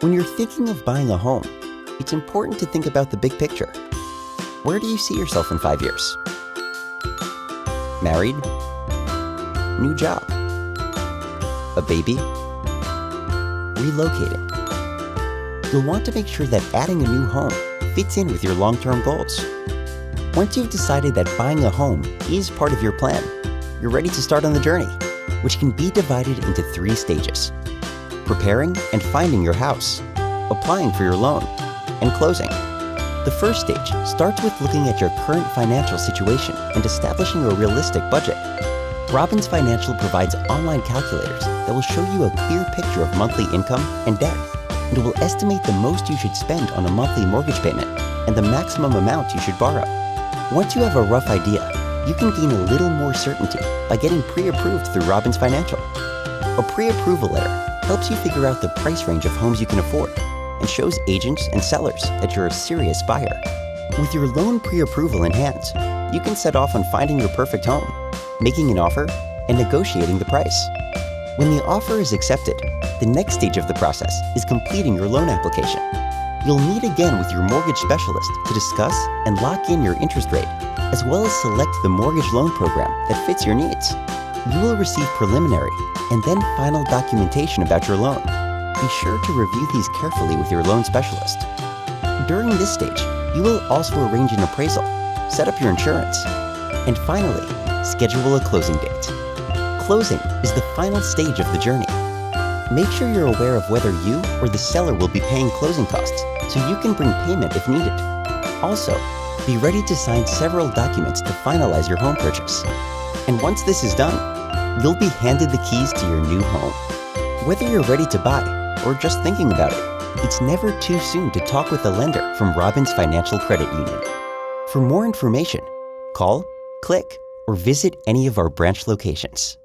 When you're thinking of buying a home, it's important to think about the big picture. Where do you see yourself in five years? Married? New job? A baby? Relocating? You'll want to make sure that adding a new home fits in with your long-term goals. Once you've decided that buying a home is part of your plan, you're ready to start on the journey, which can be divided into three stages. Preparing and finding your house, applying for your loan, and closing. The first stage starts with looking at your current financial situation and establishing a realistic budget. Robins Financial provides online calculators that will show you a clear picture of monthly income and debt, and will estimate the most you should spend on a monthly mortgage payment and the maximum amount you should borrow. Once you have a rough idea, you can gain a little more certainty by getting pre-approved through Robins Financial. A pre-approval letter helps you figure out the price range of homes you can afford and shows agents and sellers that you're a serious buyer. With your loan pre-approval in hand, you can set off on finding your perfect home, making an offer, and negotiating the price. When the offer is accepted, the next stage of the process is completing your loan application. You'll meet again with your mortgage specialist to discuss and lock in your interest rate, as well as select the mortgage loan program that fits your needs. You will receive preliminary and then final documentation about your loan. Be sure to review these carefully with your loan specialist. During this stage, you will also arrange an appraisal, set up your insurance, and finally, schedule a closing date. Closing is the final stage of the journey. Make sure you're aware of whether you or the seller will be paying closing costs so you can bring payment if needed. Also, be ready to sign several documents to finalize your home purchase. And once this is done, you'll be handed the keys to your new home. Whether you're ready to buy or just thinking about it, it's never too soon to talk with a lender from Robins Financial Credit Union. For more information, call, click, or visit any of our branch locations.